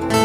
Bye.